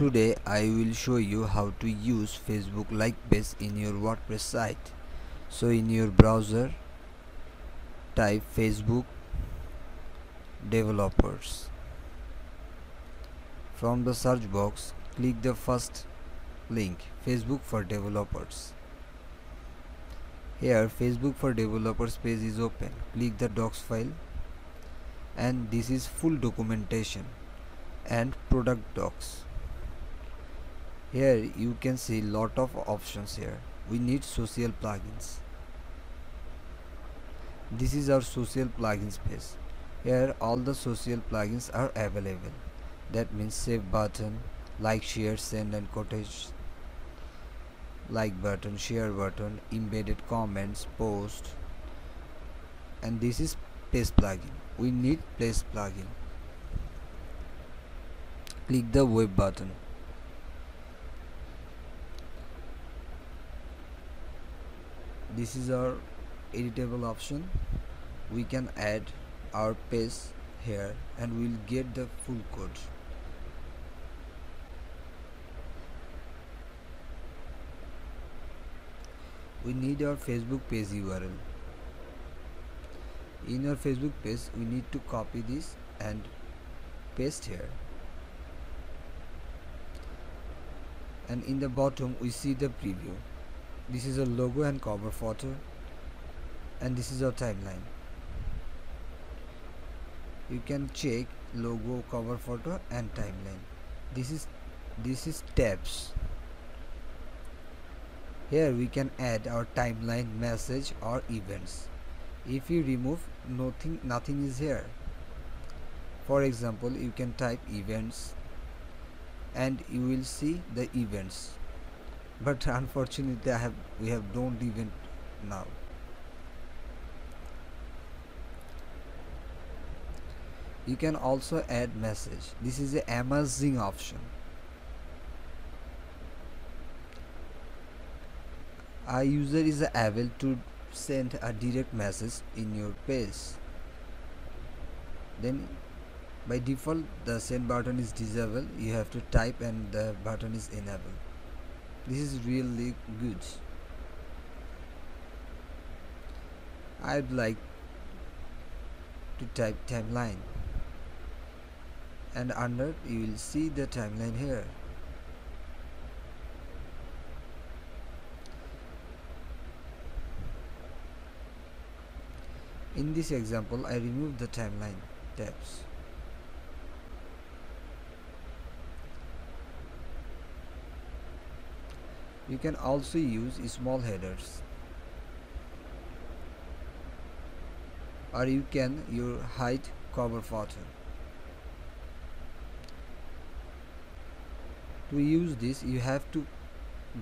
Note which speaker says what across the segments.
Speaker 1: Today I will show you how to use Facebook like page in your WordPress site. So in your browser type Facebook developers. From the search box click the first link Facebook for developers. Here Facebook for developers page is open. Click the docs file and this is full documentation and product docs here you can see lot of options here. We need social plugins. This is our social plugins page. Here all the social plugins are available. That means save button like share send and quotation like button share button embedded comments post. And this is page plugin. We need page plugin. Click the web button this is our editable option. We can add our page here and we'll get the full code. We need our facebook page url in our facebook page we need to copy this and paste here. And in the bottom we see the preview this is a logo and cover photo. And this is our timeline. You can check logo cover photo and timeline. This is this is tabs. Here we can add our timeline message or events. If you remove nothing nothing is here. For example you can type events and you will see the events but unfortunately I have we have don't even now. You can also add message. This is a amazing option. A user is able to send a direct message in your page. Then by default the send button is disabled. You have to type and the button is enabled this is really good. I'd like to type timeline. And under you will see the timeline here. In this example I remove the timeline tabs you can also use small headers. Or you can your hide cover photo. To use this you have to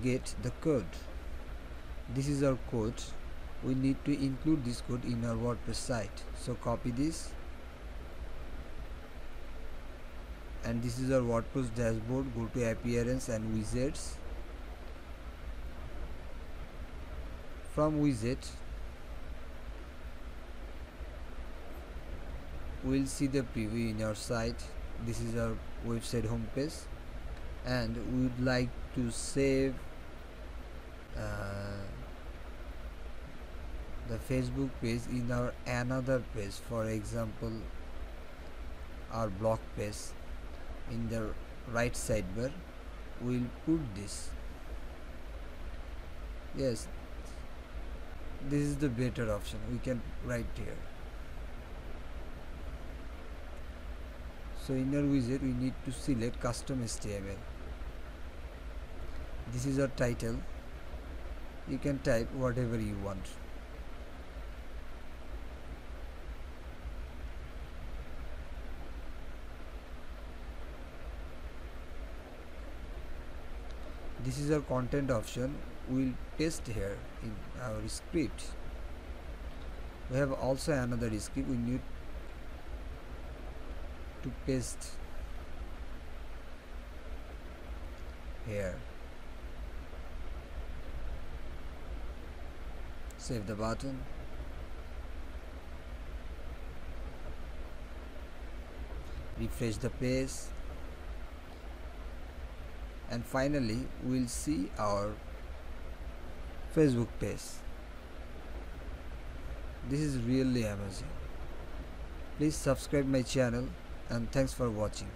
Speaker 1: get the code. This is our code. We need to include this code in our WordPress site. So copy this. And this is our WordPress dashboard. Go to appearance and widgets from widget we'll see the preview in our site. This is our website homepage and we would like to save uh, the Facebook page in our another page. For example our blog page in the right sidebar. We'll put this. Yes this is the better option. We can write here. So in our widget we need to select custom HTML this is our title. You can type whatever you want. This is our content option we'll paste here in our script. We have also another script we need to paste here. Save the button. Refresh the page. And finally we'll see our Facebook page. This is really amazing. Please subscribe my channel and thanks for watching